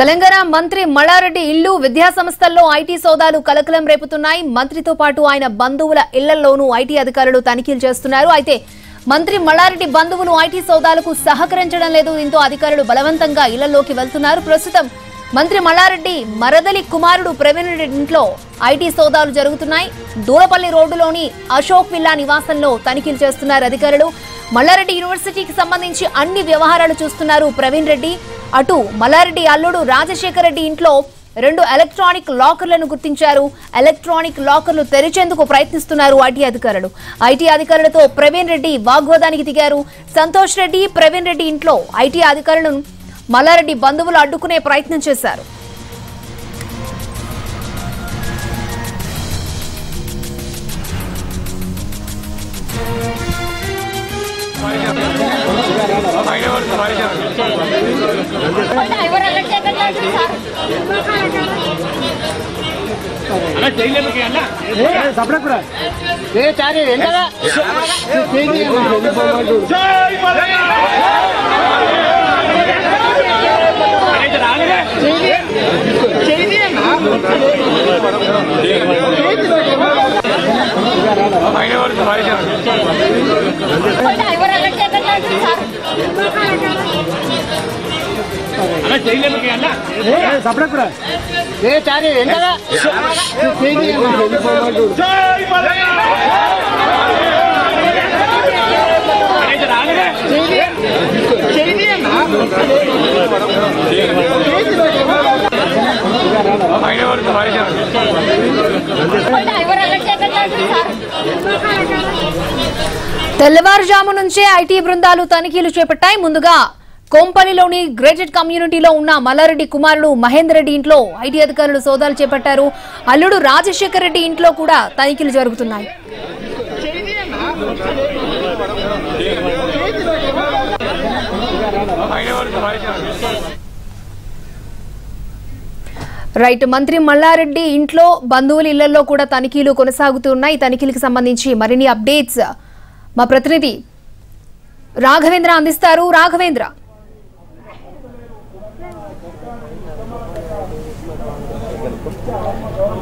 తెలంగాణ మంత్రి మల్లారెడ్డి ఇల్లు విద్యాసంస్థల్లో ఐటీ సోదాలు కలకలం రేపుతున్నాయి. మంత్రితో పాటు ఆయన బంధువుల ఇళ్ళలోనూ ఐటీ అధికారులు తనిఖీలు చేస్తున్నారు. అయితే మంత్రి మల్లారెడ్డి బంధువులు ఐటీ సోదాలకు సహకరించడం లేదు. దీంతో అధికారులు బలవంతంగా ఇళ్ళలోకి వెళ్తున్నారు. ప్రస్తుతం మంత్రి మల్లారెడ్డి మరదలి కుమారుడు ప్రవీణ్ రెడ్డి ఇంట్లో ఐటీ సోదాలు జరుగుతున్నాయి. దూరపల్లి రోడ్డులోని అశోక్ విల్లా నివాసంలో తనిఖీలు చేస్తున్నారు అధికారులు. మల్లారెడ్డి యూనివర్సిటీకి సంబంధించి అన్ని వ్యవహారాలు చూస్తున్నారు ప్రవీణ్ రెడ్డి. అటు మల్లారెడ్డి అల్లుడు రాజశేఖర్ రెడ్డి ఇంట్లో రెండు ఎలక్ట్రానిక్ లాకర్లను గుర్తించారు. ఎలక్ట్రానిక్ లాకర్లు తెరిచేందుకు ప్రయత్నిస్తున్నారు ఐటీ అధికారులు. ఐటీ అధికారులతో ప్రవీణ్ రెడ్డి వాగ్వాదానికి దిగారు. సంతోష్ రెడ్డి ప్రవీణ్ రెడ్డి ఇంట్లో ఐటీ అధికారులను మల్లారెడ్డి బంధువులు అడ్డుకునే ప్రయత్నం చేశారు ఏ చారి వెంకగా ఏ చారి వెంకగా తెల్లవారుజాము నుంచే ఐటీ బృందాలు తనిఖీలు చేపట్టాయి. ముందుగా కోంపల్లిలోని గ్రేటెడ్ కమ్యూనిటీలో ఉన్న మల్లారెడ్డి కుమారుడు మహేందర్ రెడ్డి ఇంట్లో ఐటీ అధికారులు సోదాలు చేపట్టారు. అల్లుడు రాజశేఖర్ రెడ్డి ఇంట్లో కూడా తనిఖీలు జరుగుతున్నాయి. రైట్ మంత్రి మల్లారెడ్డి ఇంట్లో బంధువుల ఇళ్ళలో కూడా తనిఖీలు కొనసాగుతున్నాయి. తనిఖీలకు సంబంధించి మరిన్ని అప్డేట్స్ మా ప్రతినిధి రాఘవేంద్ర అందిస్తారు. రాఘవేంద్ర.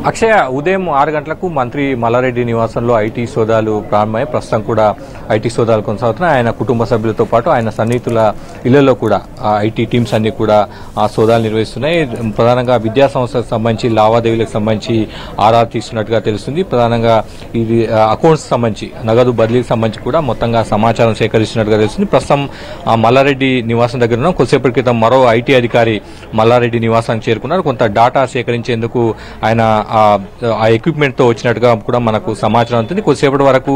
అక్షయ ఉదయం ఆరు గంటలకు మంత్రి మల్లారెడ్డి నివాసంలో ఐటీ సోదాలు ప్రారంభమై ప్రస్తుతం కూడా ఐటీ సోదాలు కొనసాగుతున్నాయి. ఆయన కుటుంబ సభ్యులతో పాటు ఆయన సన్నిహితుల ఇళ్ళలో కూడా ఐటీ టీమ్స్ అన్ని కూడా ఆ సోదాలు నిర్వహిస్తున్నాయి. ప్రధానంగా విద్యా సంస్థలకు సంబంధించి లావాదేవీలకు సంబంధించి ఆరా తీస్తున్నట్టుగా తెలుస్తుంది. ప్రధానంగా ఇది అకౌంట్స్ సంబంధించి నగదు బదిలీకి సంబంధించి కూడా మొత్తంగా సమాచారం సేకరిస్తున్నట్టుగా తెలుస్తుంది. ప్రస్తుతం ఆ మల్లారెడ్డి నివాసం దగ్గర ఉన్నాం. కొద్దిసేపటి క్రితం మరో ఐటీ అధికారి మల్లారెడ్డి నివాసానికి చేరుకున్నారు. కొంత డాటా సేకరించేందుకు ఆయన ఆ ఎక్విప్మెంట్తో ఎక్విప్మెంట్తో వచ్చినట్టుగా కూడా మనకు సమాచారం ఉంటుంది కొద్దిసేపటి వరకు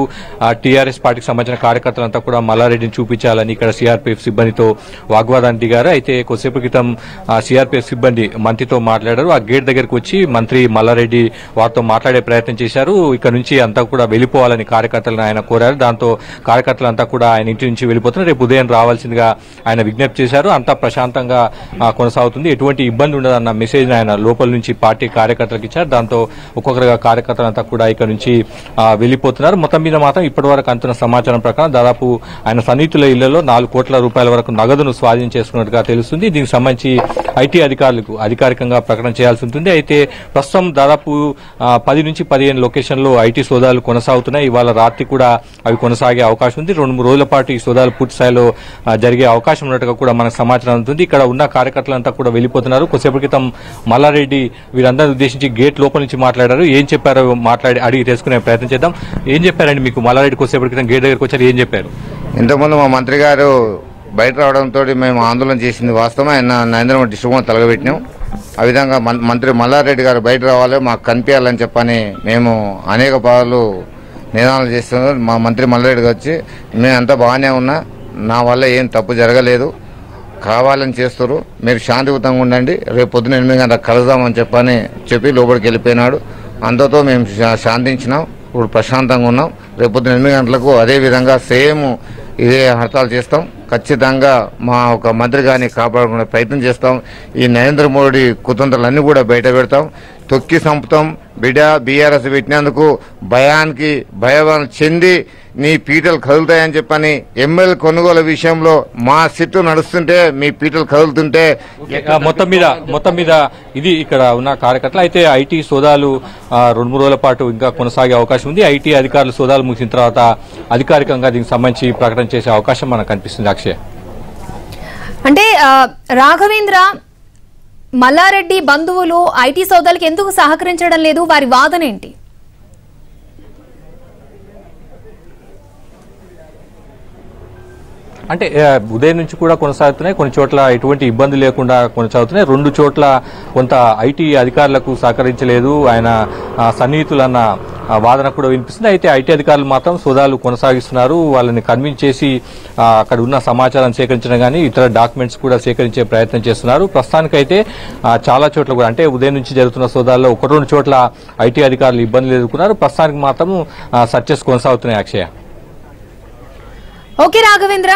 టీఆర్ఎస్ పార్టీకి సంబంధించిన కార్యకర్తలంతా కూడా మల్లారెడ్డిని చూపించాలని ఇక్కడ సిఆర్పీఎఫ్ సిబ్బందితో వాగ్వాదానికి దిగారు. అయితే కొద్దిసేపు క్రితం సిఆర్పీఎఫ్ సిబ్బంది మంత్రితో మాట్లాడారు. ఆ గేట్ దగ్గరకు వచ్చి మంత్రి మల్లారెడ్డి వారితో మాట్లాడే ప్రయత్నం చేశారు. ఇక్కడ నుంచి అంతా కూడా వెళ్ళిపోవాలని కార్యకర్తలను ఆయన కోరారు. దాంతో కార్యకర్తలంతా కూడా ఆయన ఇంటి నుంచి వెళ్ళిపోతున్నారు. రేపు ఉదయం రావాల్సిందిగా ఆయన విజ్ఞప్తి చేశారు. అంతా ప్రశాంతంగా కొనసాగుతుంది. ఎటువంటి ఇబ్బంది ఉండదన్న మెసేజ్ ఆయన లోపల నుంచి పార్టీ కార్యకర్తలకు ఇచ్చారు. దాంతో ఒక్కొక్కరుగా కార్యకర్తలంతా కూడా ఇక్కడ నుంచి వెళ్ళిపోతున్నారు. మొత్తం మీద మాత్రం ఇప్పటివరకు అంతున్న సమాచారం ప్రకారం దాదాపు ఆయన సన్నిహితుల ఇళ్ళలో నాలుగు కోట్ల రూపాయల వరకు నగదును స్వాధీనం చేసుకున్నట్టుగా తెలుస్తుంది. దీనికి సంబంధించి ఐటీ అధికారులకు అధికారికంగా ప్రకటన చేయాల్సి ఉంటుంది. అయితే ప్రస్తుతం దాదాపు పది నుంచి పదిహేను లొకేషన్లో ఐటీ సోదాలు కొనసాగుతున్నాయి. ఇవాళ రాత్రి కూడా అవి కొనసాగే అవకాశం ఉంది. రెండు మూడు రోజుల పాటు ఈ సోదాలు పూర్తి స్థాయిలో జరిగే అవకాశం ఉన్నట్టుగా కూడా మనకు సమాచారం అందుతుంది. ఇక్కడ ఉన్న కార్యకర్తలంతా కూడా వెళ్ళిపోతున్నారు. కొద్దిసేపటి క్రితం మల్లారెడ్డి వీరందరినీ ఉద్దేశించి గేట్ లోపల నుంచి మాట్లాడారు. ఏం చెప్పారో మాట్లాడి అడిగి తెలుసుకునే ప్రయత్నం చేద్దాం. ఏం చెప్పారండి మీకు? మల్లారెడ్డి కొద్దిసేపటి క్రితం గేట్ దగ్గరకు వచ్చారు. ఏం చెప్పారు? ఇంతకుముందు మా మంత్రి గారు బయట రావడంతో మేము ఆందోళన చేసింది వాస్తవం ఆయన నరేంద్ర మోడీ డిస్ట్రిక్ట్ తలగబెట్టినాం. ఆ విధంగా మంత్రి మల్లారెడ్డి గారు బయట రావాలి మాకు కనిపించాలని చెప్పని మేము అనేక బాధలు నిదానాలు చేస్తున్నాం మా మంత్రి మల్లారెడ్డి గారు వచ్చి మేమంతా బాగానే ఉన్నా నా వల్ల ఏం తప్పు జరగలేదు. కావాలని చేస్తారు. మీరు శాంతియుతంగా ఉండండి. రేపు పొద్దున ఎనిమిది గంటలకు కలుద్దామని చెప్పని చెప్పి లోపలికి వెళ్ళిపోయినాడు. అంతతో మేము శాంతించినాం. ఇప్పుడు ప్రశాంతంగా ఉన్నాం. రేపు పొద్దున ఎనిమిది గంటలకు అదే విధంగా సేమ్ ఇదే హర్తాలు చేస్తాం. ఖచ్చితంగా మా ఒక మంత్రి గారిని కాపాడుకునే ప్రయత్నం చేస్తాం. ఈ నరేంద్ర మోడీ కుతంత్రాలన్నీ కూడా బయట పెడతాం. తొక్కి సంపుతాం. బిడ్డ బీఆర్ఎస్ పెట్టినందుకు భయానికి భయభావం చెంది నీ పీటలు కదులుతాయని చెప్పని ఎమ్మెల్యే కొనుగోలు విషయంలో మా సిట్టు నడుస్తుంటే మీ పీటలు కదులుతుంటే. మొత్తం మీద మొత్తం మీద ఇది ఇక్కడ ఉన్న కార్యకర్తలు. అయితే ఐటీ సోదాలు రెండు మూడు రోజుల పాటు ఇంకా కొనసాగే అవకాశం ఉంది. ఐటీ అధికారులు సోదాలు ముగిసిన తర్వాత అధికారికంగా దీనికి సంబంధించి ప్రకటన చేసే అవకాశం మనకు కనిపిస్తుంది అక్షయ్. అంటే రాఘవేంద్ర మల్లారెడ్డి బంధువులు ఐటీ సౌదాలకు ఎందుకు సహకరించడం లేదు? వారి వాదన ఏంటి? అంటే ఉదయం నుంచి కూడా కొనసాగుతున్నాయి. కొన్ని చోట్ల ఎటువంటి ఇబ్బంది లేకుండా కొనసాగుతున్నాయి. రెండు చోట్ల కొంత ఐటీ అధికారులకు సహకరించలేదు. ఆయన సన్నిహితులన్న వాదన కూడా వినిపిస్తుంది. అయితే ఐటీ అధికారులు మాత్రం సోదాలు కొనసాగిస్తున్నారు. వాళ్ళని కన్విన్స్ చేసి అక్కడ ఉన్న సమాచారం సేకరించడం కానీ ఇతర డాక్యుమెంట్స్ కూడా సేకరించే ప్రయత్నం చేస్తున్నారు. ప్రస్తుతానికైతే చాలా చోట్ల కూడా అంటే ఉదయం నుంచి జరుగుతున్న సోదాల్లో ఒక రెండు చోట్ల ఐటీ అధికారులు ఇబ్బందులు ఎదుర్కొన్నారు. ప్రస్తుతానికి మాత్రం సర్చెస్ కొనసాగుతున్నాయి అక్షయ. ఓకే రాఘవేంద్ర.